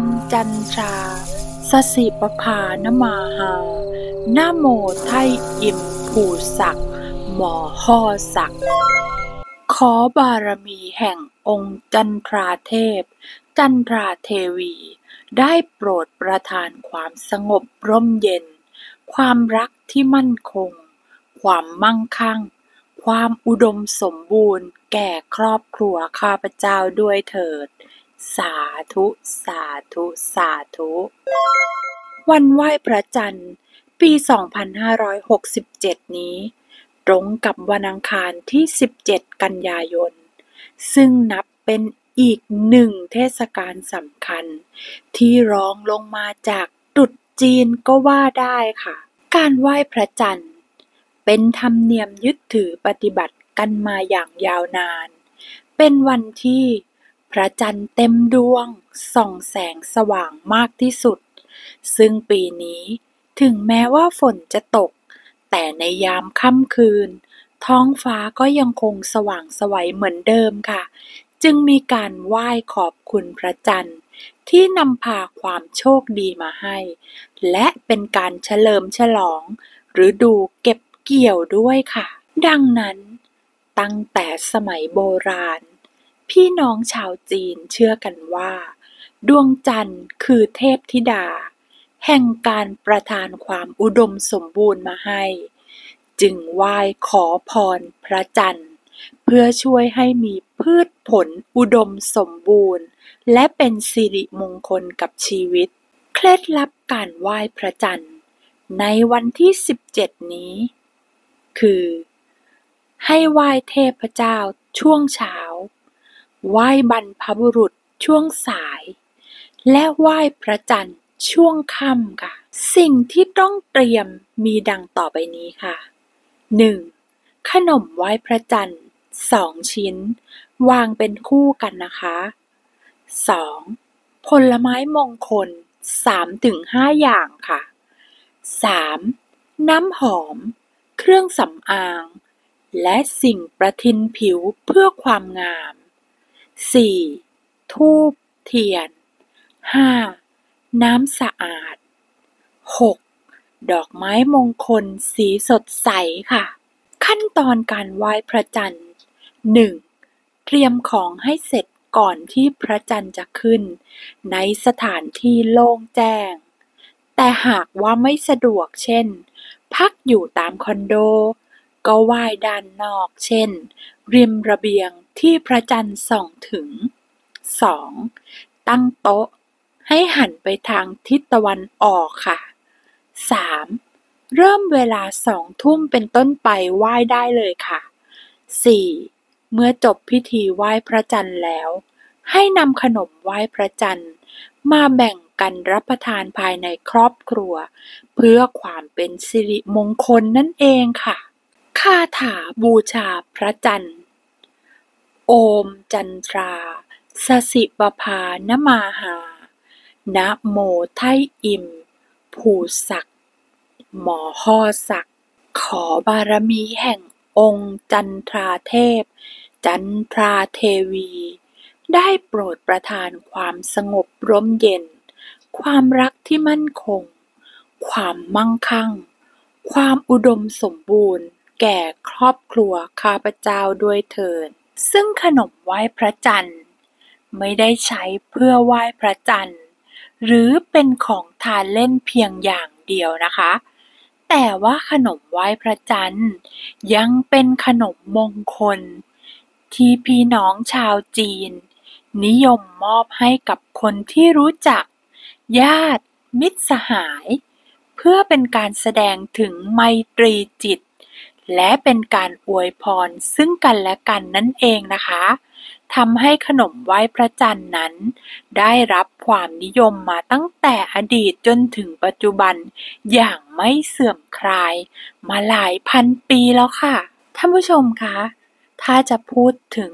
มจันทรา สสิปภานมาหานาโมไทยอิมผูศัก หมอห่อศัก ขอบารมีแห่งองค์จันทราเทพ จันทราเทวี ได้โปรดประทานความสงบร่มเย็น ความรักที่มั่นคง ความมั่งคั่ง ความอุดมสมบูรณ์แก่ครอบครัวข้าพเจ้าด้วยเถิด สาธุ สาธุ สาธุ วันไหว้พระจันทร์ ปี 2567 นี้ ตรงกับวันอังคารที่ 17 กันยายน ซึ่งนับเป็นอีกหนึ่งเทศกาลสำคัญ ที่รองลงมาจากตรุษจีนก็ว่าได้ค่ะ การไหว้พระจันทร์ เป็นธรรมเนียมยึดถือปฏิบัติกันมาอย่างยาวนาน เป็นวันที่ พระจันทร์เต็มดวงส่องแสงสว่างมากที่สุด ซึ่งปีนี้ถึงแม้ว่าฝนจะตก แต่ในยามค่ำคืน ท้องฟ้าก็ยังคงสว่างไสวัยเหมือนเดิมค่ะ จึงมีการไหว้ขอบคุณพระจันทร์ที่นำพาความโชคดีมาให้ และเป็นการเฉลิมฉลองฤดูเก็บเกี่ยวด้วยค่ะ ดังนั้น ตั้งแต่สมัยโบราณ พี่น้องชาวจีนเชื่อกันว่า ดวงจันทร์คือเทพธิดา แห่งการประทานความอุดมสมบูรณ์มาให้ จึงไหว้ขอพรพระจันทร์ เพื่อช่วยให้มีพืชผลอุดมสมบูรณ์ และเป็นสิริมงคลกับชีวิต เคล็ดลับการไหว้พระจันทร์ ในวันที่ 17 นี้ คือ ให้ไหว้เทพเจ้าช่วงเช้า ไหว้บรรพบุรุษช่วงสาย และไหว้พระจันทร์ช่วงค่ำค่ะ สิ่งที่ต้องเตรียมมีดังต่อไปนี้ค่ะ 1. ขนมไหว้พระจันทร์สองชิ้น วางเป็นคู่กันนะคะ 2. ผลไม้มงคล 3-5 อย่างค่ะ 3. น้ำหอม เครื่องสำอาง และสิ่งประทินผิวเพื่อความงาม 4. ธูปเทียน 5. น้ำสะอาด 6. ดอกไม้มงคลสีสดใสค่ะ ขั้นตอนการไหว้พระจันทร์ 1. เตรียมของให้เสร็จก่อนที่พระจันทร์จะขึ้น ในสถานที่โล่งแจ้ง แต่หากว่าไม่สะดวกเช่น พักอยู่ตามคอนโด ก็ไหว้ด้านนอกเช่น ริมระเบียง ที่พระจันทร์ส่องถึง 2. ตั้งโต๊ะ ให้หันไปทางทิศตะวันออกค่ะ 3. เริ่มเวลาสองทุ่มเป็นต้นไปไหว้ได้เลยค่ะ 4. เมื่อจบพิธีไหว้พระจันทร์แล้ว ให้นำขนมไหว้พระจันทร์ มาแบ่งกันรับประทานภายในครอบครัว เพื่อความเป็นสิริมงคลนั่นเองค่ะคาถาบูชาพระจันทร์ อมจันทรา สสิปภานมาหา นะโมไทยอิม ผูศัก หมอห่อศัก ขอบารมีแห่งองค์จันทราเทพ จันทราเทวี ได้โปรดประทานความสงบร่มเย็น ความรักที่มั่นคง ความมั่งคั่ง ความอุดมสมบูรณ์แก่ครอบครัวข้าพเจ้าด้วยเถิด ซึ่งขนมไหว้พระจันทร์ ไม่ได้ใช้เพื่อไหว้พระจันทร์ หรือเป็นของทานเล่นเพียงอย่างเดียวนะคะ แต่ว่าขนมไหว้พระจันทร์ ยังเป็นขนมมงคล ที่พี่น้องชาวจีน นิยมมอบให้กับคนที่รู้จัก ญาติ มิตรสหาย เพื่อเป็นการแสดงถึงไมตรีจิต และเป็นการอวยพรซึ่งกันและกันนั่นเองนะคะทำให้ขนมไหว้พระจันทร์นั้น ได้รับความนิยมมาตั้งแต่อดีตจนถึงปัจจุบัน อย่างไม่เสื่อมคลาย มาหลายพันปีแล้วค่ะท่านผู้ชมคะถ้าจะพูดถึง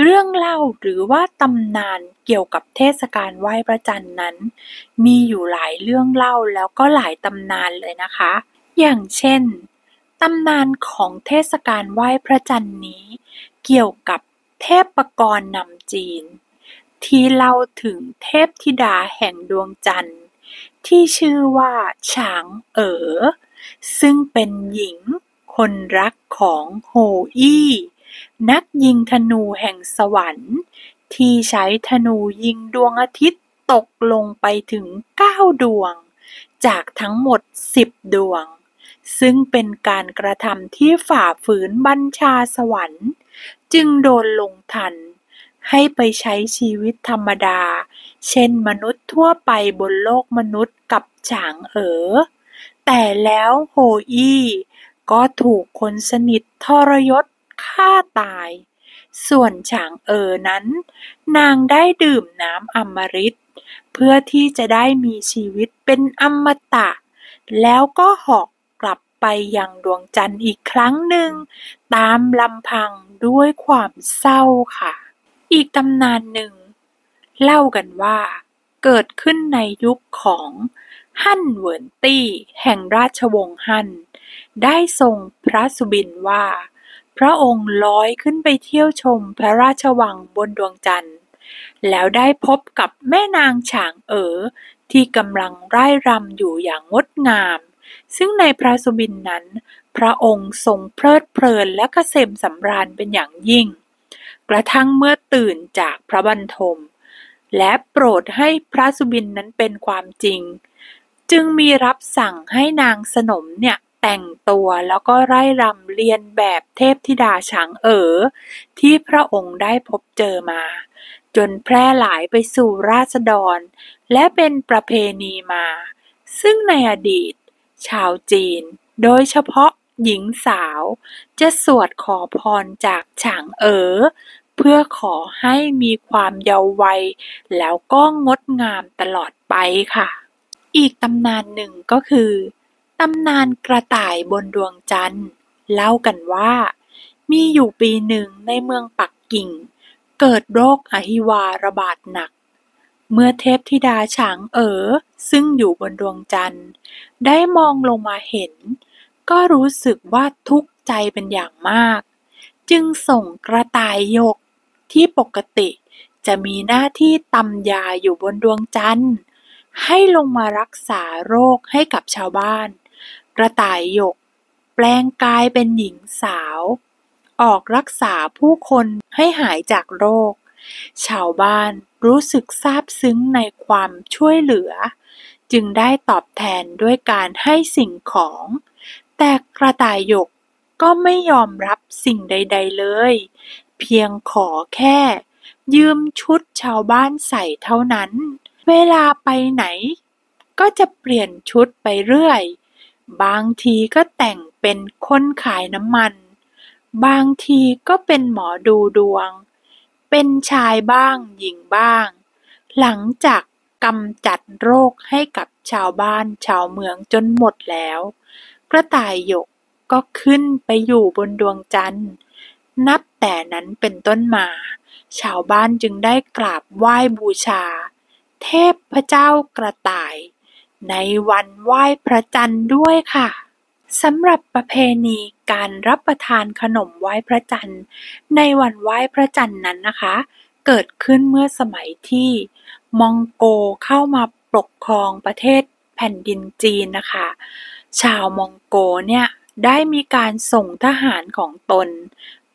เรื่องเล่าหรือว่าตำนานเกี่ยวกับเทศกาลไหว้พระจันทร์นั้น มีอยู่หลายเรื่องเล่าแล้วก็หลายตำนานเลยนะคะ อย่างเช่น ตำนานของเทศกาลไหว้พระจันทร์นี้เกี่ยวกับเทพกรนำจีน ที่เล่าถึงเทพธิดาแห่งดวงจันทร์ ที่ชื่อว่าฉางเอ๋อ ซึ่งเป็นหญิงคนรักของโฮอี้ นักยิงธนูแห่งสวรรค์ ที่ใช้ธนูยิงดวงอาทิตย์ตกลงไปถึงเก้าดวง จากทั้งหมดสิบดวง ซึ่งเป็นการกระทำที่ฝ่าฝืนบัญชาสวรรค์ จึงโดนลงทัน ให้ไปใช้ชีวิตธรรมดา เช่นมนุษย์ทั่วไปบนโลกมนุษย์กับฉางเอ๋อ แต่แล้วโฮอี้ก็ถูกคนสนิททรยศฆ่าตาย ส่วนฉางเอ๋อนั้น นางได้ดื่มน้ำอมฤตเพื่อที่จะได้มีชีวิตเป็นอมตะ แล้วก็หอก ไปยังดวงจันทร์อีกครั้งหนึ่ง ตามลำพังด้วยความเศร้าค่ะ อีกตำนานหนึ่ง เล่ากันว่าเกิดขึ้นในยุคของฮั่นเหวินตี้แห่งราชวงศ์ฮั่นได้ทรงพระสุบินว่า พระองค์ลอยขึ้นไปเที่ยวชมพระราชวังบนดวงจันทร์ แล้วได้พบกับแม่นางฉางเอ๋อที่กำลังร่ายรำอยู่อย่างงดงาม ซึ่งในพระสุบินนั้น พระองค์ทรงเพลิดเพลินและเกษมสำราญเป็นอย่างยิ่ง กระทั่งเมื่อตื่นจากพระบรรทม และโปรดให้พระสุบินนั้นเป็นความจริง จึงมีรับสั่งให้นางสนมเนี่ยแต่งตัวแล้วก็ไร่รำเรียนแบบเทพธิดาฉางเอ๋อที่พระองค์ได้พบเจอมา จนแพร่หลายไปสู่ราษฎร และเป็นประเพณีมา ซึ่งในอดีต ชาวจีน โดยเฉพาะหญิงสาว จะสวดขอพรจากฉางเอ๋อเพื่อขอให้มีความเยาว์วัย แล้วก็งดงามตลอดไปค่ะ อีกตำนานหนึ่งก็คือตำนานกระต่ายบนดวงจันทร์ เล่ากันว่า มีอยู่ปีหนึ่งในเมืองปักกิ่ง เกิดโรคอหิวาระบาดหนัก เมื่อเทพธิดาฉางเอ๋อซึ่งอยู่บนดวงจันทร์ ได้มองลงมาเห็น ก็รู้สึกว่าทุกข์ใจเป็นอย่างมาก จึงส่งกระต่ายยกที่ปกติจะมีหน้าที่ตำยาอยู่บนดวงจันทร์ ให้ลงมารักษาโรคให้กับชาวบ้าน กระต่ายหยก แปลงกายเป็นหญิงสาว ออกรักษาผู้คนให้หายจากโรค ชาวบ้านรู้สึกซาบซึ้งในความช่วยเหลือ จึงได้ตอบแทนด้วยการให้สิ่งของ แต่กระต่ายหยกก็ไม่ยอมรับสิ่งใด ๆเลย เพียงขอแค่ ยืมชุดชาวบ้านใส่เท่านั้น เวลาไปไหน ก็จะเปลี่ยนชุดไปเรื่อย บางทีก็แต่งเป็นคนขายน้ำมัน บางทีก็เป็นหมอดูดวง เป็นชายบ้างหญิงบ้าง หลังจากกำจัดโรคให้กับชาวบ้านชาวเมืองจนหมดแล้ว กระต่ายหยกก็ขึ้นไปอยู่บนดวงจันทร์ นับแต่นั้นเป็นต้นมา ชาวบ้านจึงได้กราบไหว้บูชา เทพพระเจ้ากระต่าย ในวันไหว้พระจันทร์ด้วยค่ะ สำหรับประเพณีการรับประทานขนมไหว้พระจันทร์ ในวันไหว้พระจันทร์นั้นนะคะ เกิดขึ้นเมื่อสมัยที่มองโกเข้ามาปกครองประเทศแผ่นดินจีนนะคะ ชาวมองโกเนี่ยได้มีการส่งทหารของตน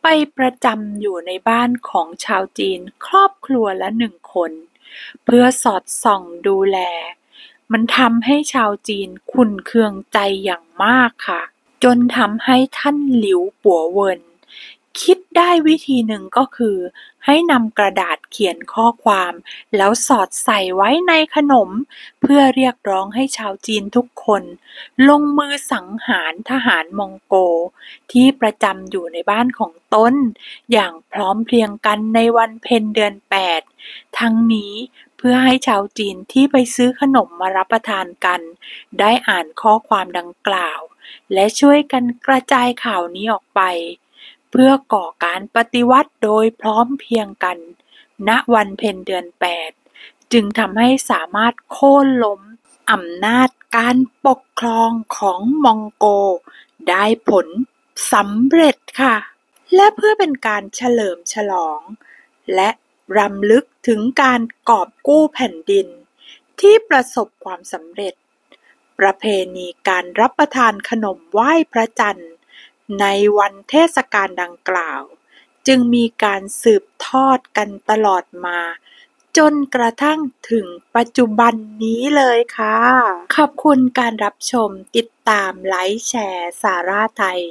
ไปประจำอยู่ในบ้านของชาวจีนครอบครัวละหนึ่งคน เพื่อสอดส่องดูแล มันทำให้ชาวจีนขุนเคืองใจอย่างมากค่ะ จนทำให้ท่านหลิวปัวเวินคิดได้วิธีหนึ่งก็คือ ให้นำกระดาษเขียนข้อความ แล้วสอดใส่ไว้ในขนม เพื่อเรียกร้องให้ชาวจีนทุกคน ลงมือสังหารทหารมองโก ที่ประจำอยู่ในบ้านของตนอย่างพร้อมเพรียงกันในวันเพ็ญเดือน 8 ทั้งนี้ เพื่อให้ชาวจีนที่ไปซื้อขนมมารับประทานกัน ได้อ่านข้อความดังกล่าว และช่วยกันกระจายข่าวนี้ออกไป เพื่อก่อการปฏิวัติโดยพร้อมเพียงกัน ณวันเพ็ญเดือน 8 จึงทำให้สามารถโค่นล้มอำนาจการปกครองของมองโก ได้ผลสำเร็จค่ะ และเพื่อเป็นการเฉลิมฉลอง และ รำลึกถึงการกอบกู้แผ่นดินที่ประสบความสำเร็จ ประเพณีการรับประทานขนมไหว้พระจันทร์ ในวันเทศกาลดังกล่าว จึงมีการสืบทอดกันตลอดมา จนกระทั่งถึงปัจจุบันนี้เลยค่ะ ขอบคุณการรับชมติดตามไลค์แชร์สาราไทย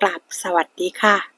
กลับสวัสดีค่ะ